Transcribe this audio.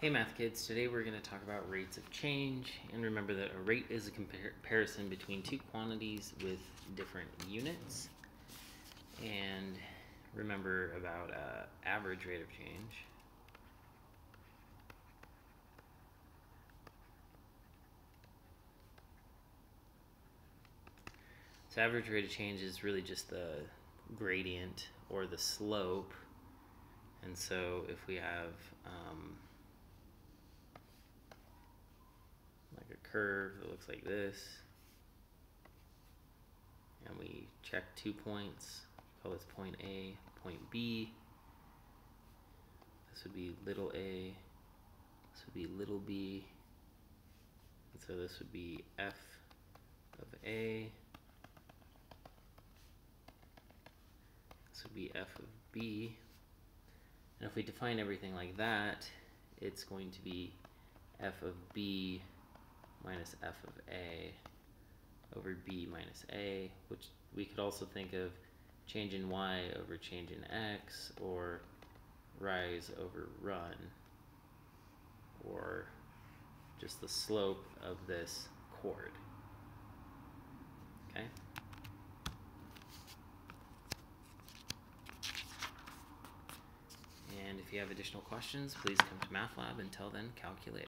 Hey math kids, today we're going to talk about rates of change. And remember that a rate is a comparison between two quantities with different units. And remember about uh, average rate of change. So average rate of change is really just the gradient or the slope. And so if we have um, curve that looks like this. And we check two points, call this point A, point B. This would be little a, this would be little b. And so this would be f of a. This would be f of b. And if we define everything like that, it's going to be f of b minus f of a over b minus a, which we could also think of change in y over change in x, or rise over run, or just the slope of this chord. Okay? And if you have additional questions, please come to Math Lab. Until then, calculate.